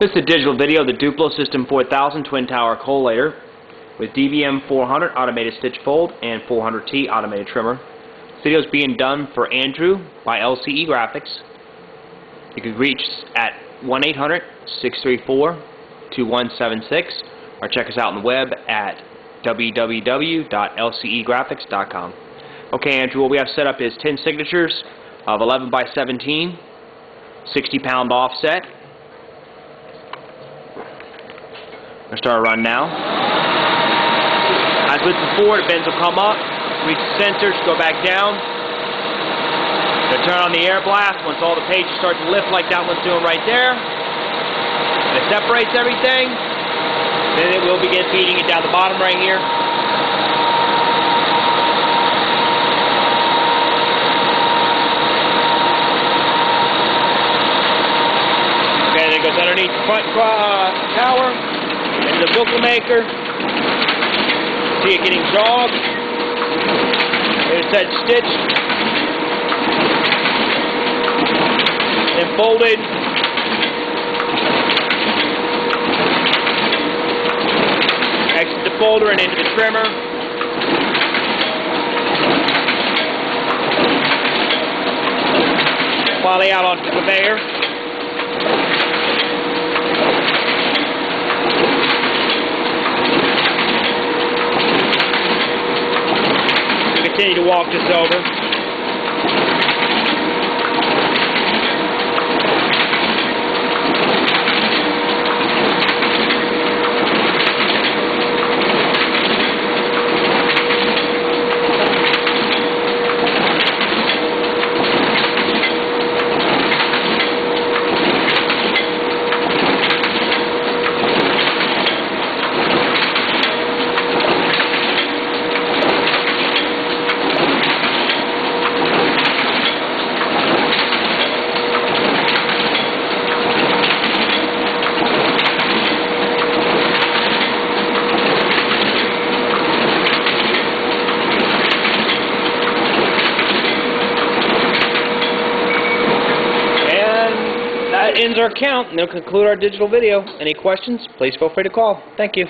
This is a digital video of the Duplo System 4000 Twin Tower Collator with DBM 400 automated stitch fold and 400T automated trimmer. This video is being done for Andrew by LCE Graphics. You can reach at 1-800-634-2176 or check us out on the web at www.lcegraphics.com. Okay Andrew, what we have set up is 10 signatures of 11 by 17, 60 pound offset, To start a run now. As with before, the bends will come up, reach the center, go back down. To turn on the air blast once all the pages start to lift like that one's doing right there. It separates everything. Then it will begin feeding it down the bottom right here. Okay, then it goes underneath the front uh, tower and the booklet maker. See it getting jogged. There's that stitch. Then folded. Exit the folder and into the trimmer. Finally out onto the conveyor. Continue to walk this over. That ends our count, and that'll conclude our digital video. Any questions, please feel free to call. Thank you.